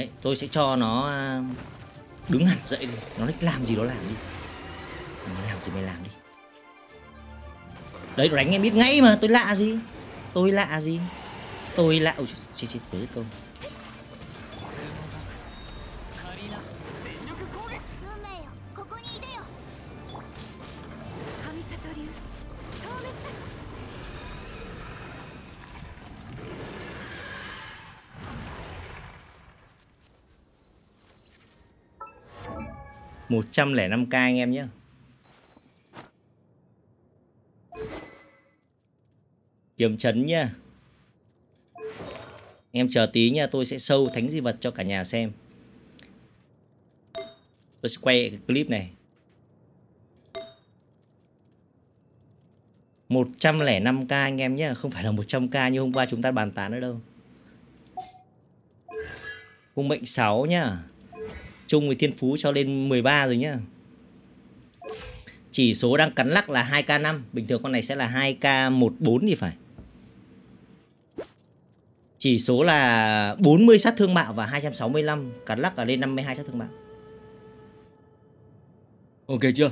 Đấy, tôi sẽ cho nó à, đứng hẳn dậy đi. Nó thích làm gì nó làm đi. Nó làm gì mày làm đi. Đấy nó đánh em biết ngay mà tôi lạ gì? Tôi lạ gì? Tôi lạ ôi chết chết tới câu. 105k anh em nhé. Kiểm chấn nha. Em chờ tí nha, Tôi sẽ sâu thánh di vật cho cả nhà xem. Tôi sẽ quay cái clip này. 105k anh em nhé, Không phải là 100k như hôm qua chúng ta bàn tán ở đâu. Cung mệnh 6 nhá chung với thiên phú cho lên 13 rồi nhá. Chỉ số đang cắn lắc là 2k5 bình thường con này sẽ là 2k14 thì phải. Chỉ số là 40 sát thương bạo và 265 cắn lắc là lên 52 sát thương bạo ok chưa?